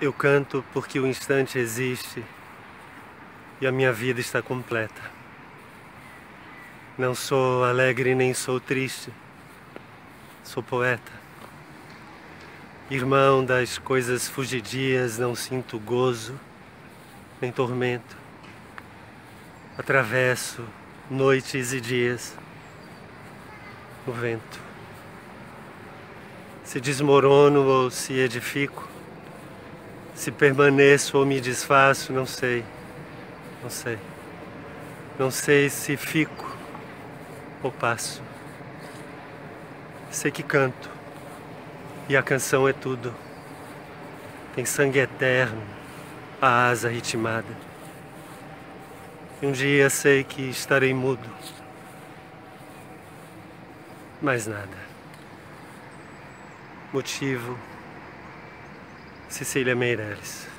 Eu canto porque o instante existe e a minha vida está completa. Não sou alegre nem sou triste, sou poeta. Irmão das coisas fugidias, não sinto gozo nem tormento. Atravesso noites e dias no vento. Se desmorono ou se edifico, se permaneço ou me desfaço, não sei. Não sei. Não sei se fico ou passo. Sei que canto e a canção é tudo. Tem sangue eterno, a asa ritmada. E um dia sei que estarei mudo. Mais nada. Motivo Cecília Meirelles.